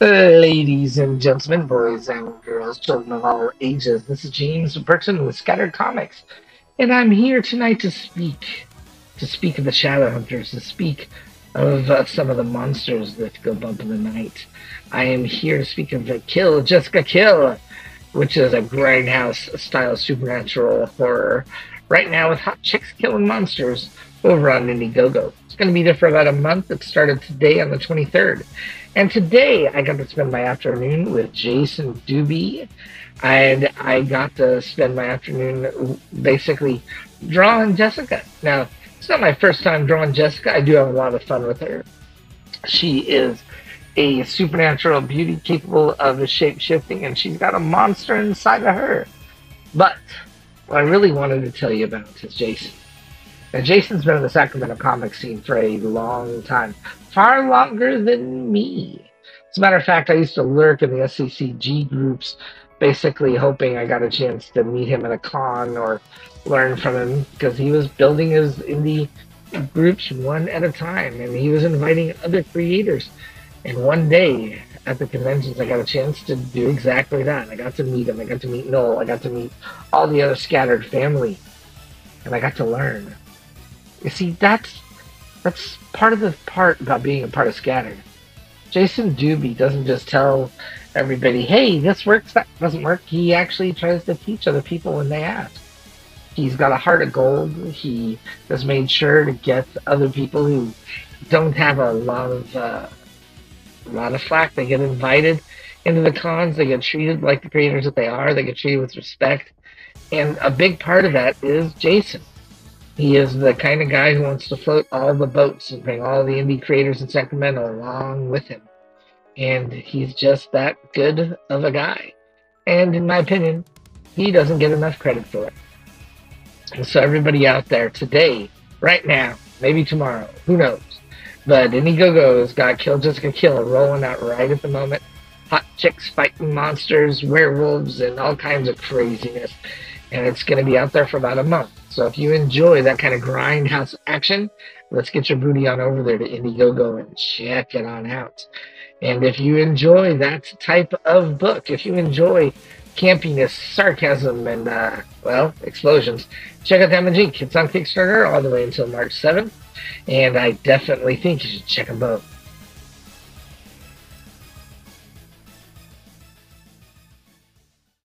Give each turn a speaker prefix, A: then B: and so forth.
A: Ladies and gentlemen, boys and girls, children of all ages, this is James Burton with Scattered Comics, and I'm here tonight to speak, to speak of the Shadow Hunters, to speak of uh, some of the monsters that go bump in the night. I am here to speak of the Kill Jessica Kill, which is a grindhouse style supernatural horror. Right now, with hot chicks killing monsters over on Indiegogo. It's going to be there for about a month. It started today on the 23rd. And today I got to spend my afternoon with Jason Dube. And I got to spend my afternoon basically drawing Jessica. Now, it's not my first time drawing Jessica. I do have a lot of fun with her. She is a supernatural beauty capable of shape shifting, and she's got a monster inside of her. But what I really wanted to tell you about is Jason. Now, Jason's been in the Sacramento comic scene for a long time, far longer than me. As a matter of fact, I used to lurk in the SCCG groups, basically hoping I got a chance to meet him at a con or learn from him because he was building his indie groups one at a time and he was inviting other creators. And one day at the conventions, I got a chance to do exactly that. I got to meet him. I got to meet Noel. I got to meet all the other scattered family. And I got to learn. You see, that's that's part of the part about being a part of Scattered. Jason Dube doesn't just tell everybody, hey, this works, that doesn't work. He actually tries to teach other people when they ask. He's got a heart of gold. He has made sure to get other people who don't have a lot of uh, a lot of flack. They get invited into the cons. They get treated like the creators that they are. They get treated with respect. And a big part of that is Jason. He is the kind of guy who wants to float all the boats and bring all the indie creators in Sacramento along with him. And he's just that good of a guy. And in my opinion, he doesn't get enough credit for it. And so everybody out there today, right now, maybe tomorrow, who knows? But Indiegogo's got Kill Jessica Kill rolling out right at the moment. Hot chicks fighting monsters, werewolves, and all kinds of craziness. And it's going to be out there for about a month. So if you enjoy that kind of grindhouse action, let's get your booty on over there to Indiegogo and check it on out. And if you enjoy that type of book, if you enjoy campiness, sarcasm, and, uh, well, explosions, check out Damage Inc. It's on Kickstarter all the way until March 7th. And I definitely think you should check them both.